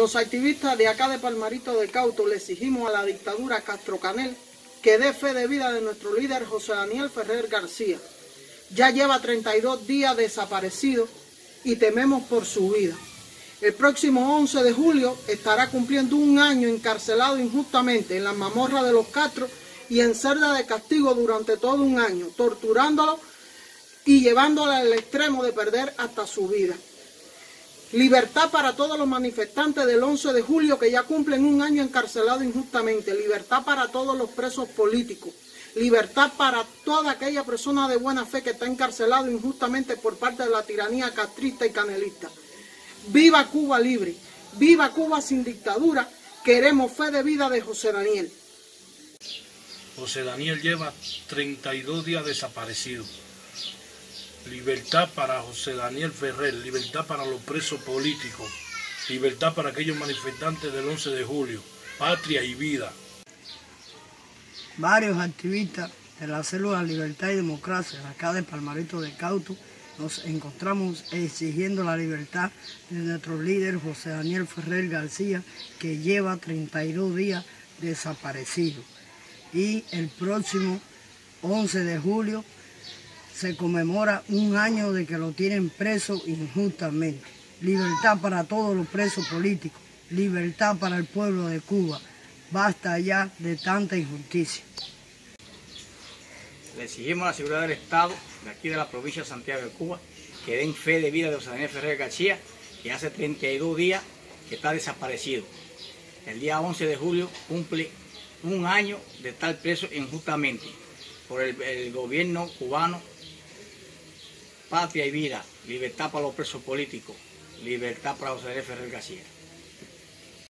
Los activistas de acá de Palmarito de Cauto le exigimos a la dictadura Castro Canel que dé fe de vida de nuestro líder José Daniel Ferrer García. Ya lleva 32 días desaparecido y tememos por su vida. El próximo 11 de julio estará cumpliendo un año encarcelado injustamente en la mamorra de los Castro y en celda de castigo durante todo un año, torturándolo y llevándolo al extremo de perder hasta su vida. Libertad para todos los manifestantes del 11 de julio que ya cumplen un año encarcelado injustamente. Libertad para todos los presos políticos. Libertad para toda aquella persona de buena fe que está encarcelado injustamente por parte de la tiranía castrista y canelista. Viva Cuba libre. Viva Cuba sin dictadura. Queremos fe de vida de José Daniel. José Daniel lleva 32 días desaparecido. Libertad para José Daniel Ferrer, libertad para los presos políticos, libertad para aquellos manifestantes del 11 de julio, patria y vida. Varios activistas de la célula Libertad y Democracia, acá de Palmarito de Cauto, nos encontramos exigiendo la libertad de nuestro líder José Daniel Ferrer García, que lleva 32 días desaparecido. Y el próximo 11 de julio se conmemora un año de que lo tienen preso injustamente. Libertad para todos los presos políticos, libertad para el pueblo de Cuba. Basta ya de tanta injusticia. Le exigimos a la seguridad del Estado, de aquí de la provincia de Santiago de Cuba, que den fe de vida de José Daniel Ferrer García, que hace 32 días que está desaparecido. El día 11 de julio cumple un año de estar preso injustamente por el, el gobierno cubano patria y vida, libertad para los presos políticos, libertad para José Ferrer García.